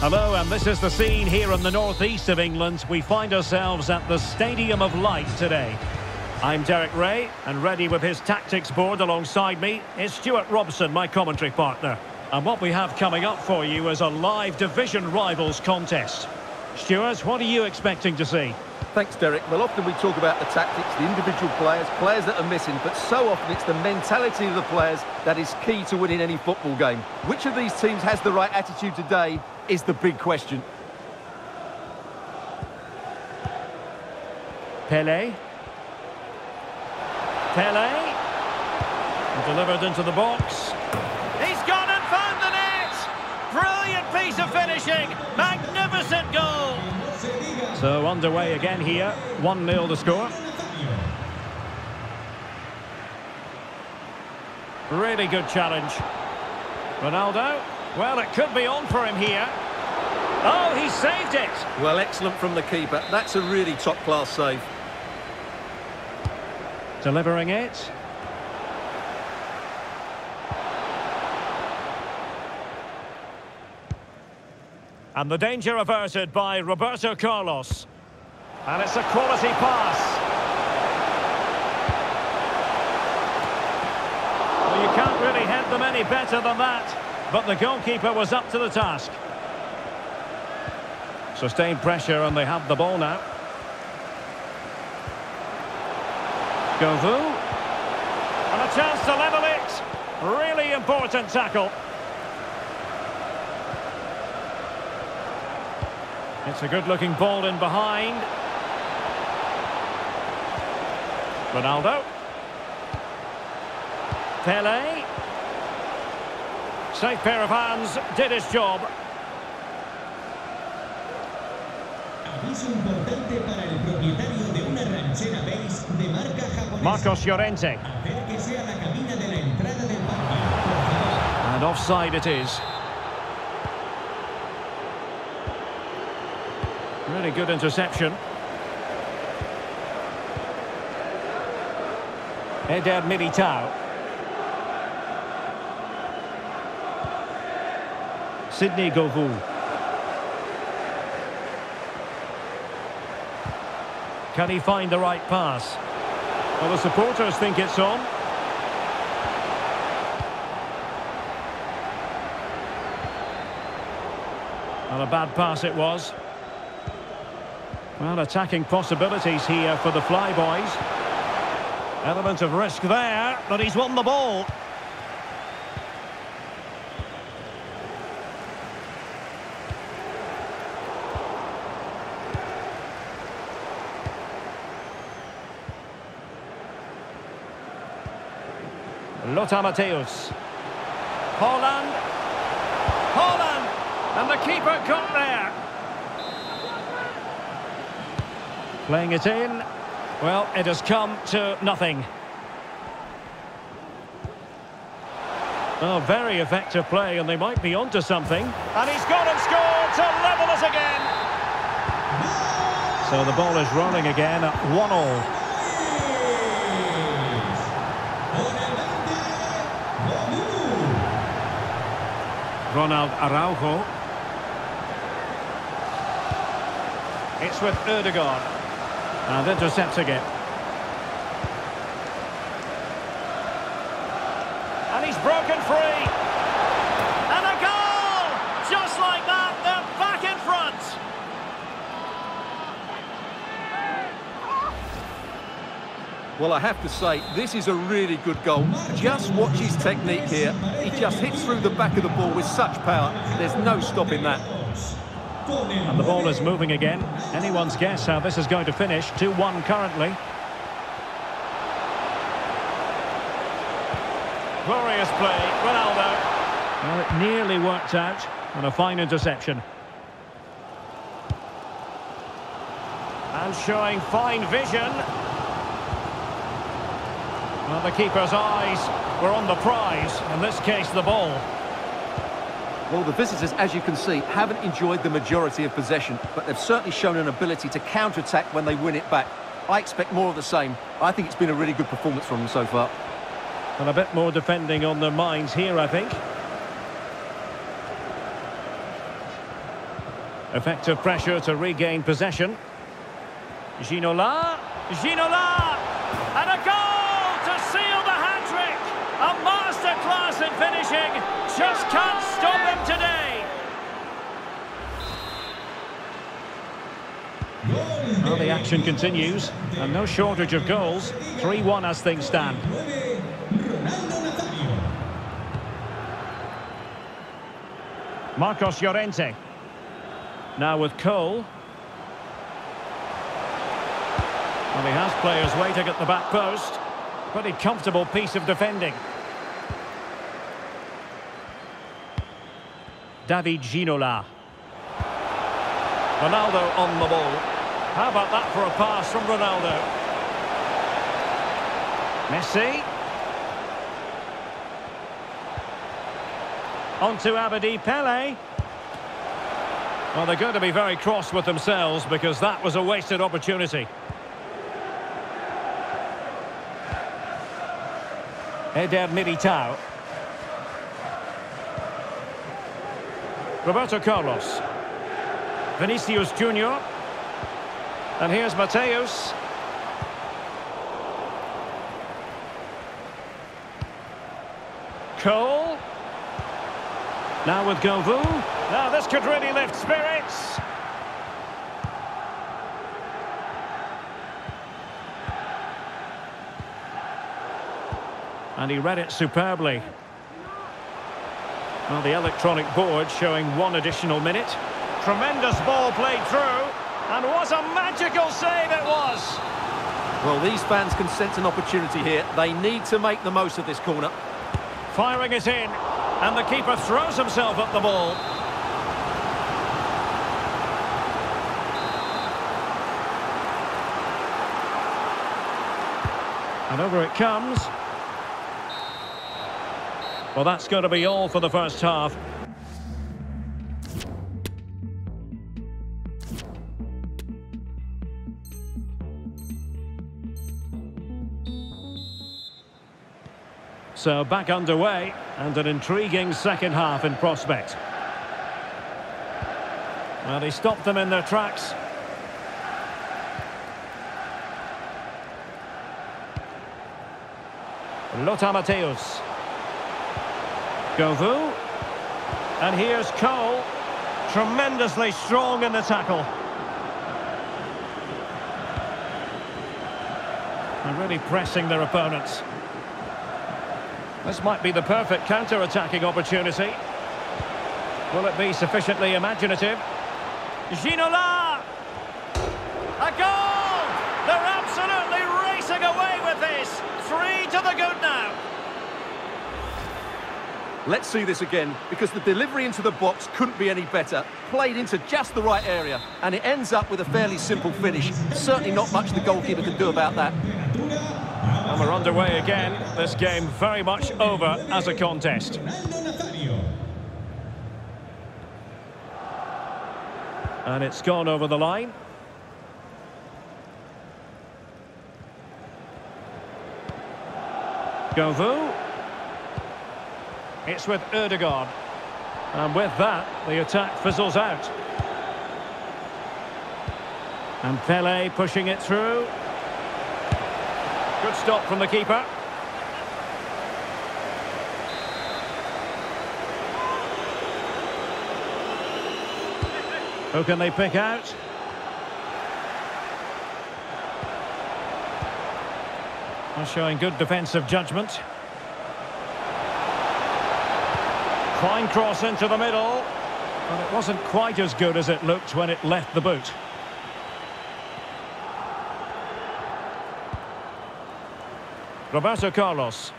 Hello, and this is the scene here in the northeast of England. We find ourselves at the Stadium of Light today. I'm Derek Rae, and ready with his tactics board alongside me is Stewart Robson, my commentary partner. And what we have coming up for you is a live division rivals contest. Stewart, what are you expecting to see? Thanks, Derek. Well, often we talk about the tactics, the individual players, players that are missing, but so often it's the mentality of the players that is key to winning any football game. Which of these teams has the right attitude today is the big question. Pele. Pele. Delivered into the box. Piece of finishing! Magnificent goal! So underway again here. 1-0 the score. Really good challenge. Ronaldo. Well, it could be on for him here. Oh, he saved it! Well, excellent from the keeper. That's a really top-class save. Delivering it. And the danger averted by Roberto Carlos. And it's a quality pass. Well, you can't really head them any better than that. But the goalkeeper was up to the task. Sustained pressure and they have the ball now. Govou. And a chance to level it. Really important tackle. It's a good-looking ball in behind. Ronaldo. Pele. Safe pair of hands, did his job. Aviso importante para el propietario de una ranchera base de marca japonesa. Marcos Llorente. Acérquese a la cabina de la entrada del parque. Por favor. And offside it is. Really good interception. Eder Militao. Sidney Govou. Can he find the right pass? Well, the supporters think it's on. Well, a bad pass it was. Well, attacking possibilities here for the Flyboys. Element of risk there, but he's won the ball. Lothar Matthäus. Haaland. Haaland! And the keeper got there. Playing it in. Well, it has come to nothing. Oh, very effective play, and they might be onto something. And he's gone and scored to level us again. So the ball is rolling again at one all. Ronald Araujo. It's with Ødegaard. And intercepting it. And he's broken free. And a goal! Just like that, they're back in front. Well, I have to say, this is a really good goal. Just watch his technique here. He just hits through the back of the ball with such power. There's no stopping that. And the ball is moving again. Anyone's guess how this is going to finish. 2-1 currently. Glorious play, Ronaldo. Well, it nearly worked out. And a fine interception. And showing fine vision. Well, the keeper's eyes were on the prize. In this case, the ball. Well, the visitors, as you can see, haven't enjoyed the majority of possession, but they've certainly shown an ability to counter-attack when they win it back. I expect more of the same. I think it's been a really good performance from them so far. And a bit more defending on their minds here, I think. Effective pressure to regain possession. Ginola. Ginola! And a goal to seal the hat-trick! A masterclass in finishing. Just can't stop him today. Well, the action continues. And no shortage of goals. 3-1 as things stand. Marcos Llorente. Now with Cole. Well, he has players waiting at the back post. Pretty comfortable piece of defending. David Ginola. Ronaldo on the ball. How about that for a pass from Ronaldo? Messi. On to Abedi Pele. Well, they're going to be very cross with themselves because that was a wasted opportunity. Eder Militao. Roberto Carlos. Vinicius Junior. And here's Matthäus. Cole. Now with Govou. Now this could really lift spirits. And he read it superbly. Well, the electronic board showing one additional minute. Tremendous ball played through. And what a magical save it was. Well, these fans can sense an opportunity here. They need to make the most of this corner. Firing it in. And the keeper throws himself at the ball. And over it comes. Well, that's going to be all for the first half. So back underway and an intriguing second half in prospect. Well, he stopped them in their tracks. Lothar Matthäus. Govou. And here's Cole. Tremendously strong in the tackle. And really pressing their opponents. This might be the perfect counter-attacking opportunity. Will it be sufficiently imaginative? Ginola! A goal! They're absolutely racing away with this! Three to the good now. Let's see this again, because the delivery into the box couldn't be any better. Played into just the right area, and it ends up with a fairly simple finish. Certainly not much the goalkeeper can do about that. And we're underway again. This game very much over as a contest. And it's gone over the line. Govou. It's with Ødegaard. And with that, the attack fizzles out. And Pele pushing it through. Good stop from the keeper. Who can they pick out? Showing good defensive judgment. Fine cross into the middle. But it wasn't quite as good as it looked when it left the boot. Roberto Carlos.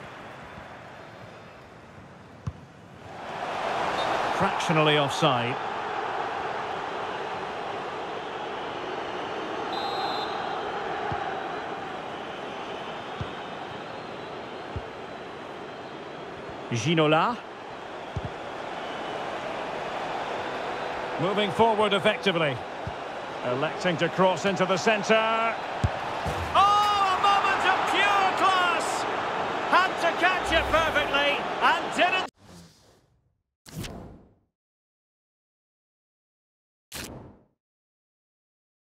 Fractionally offside. Ginola. Moving forward effectively. Electing to cross into the centre. Oh, a moment of pure class! Had to catch it perfectly